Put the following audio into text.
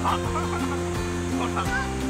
好看。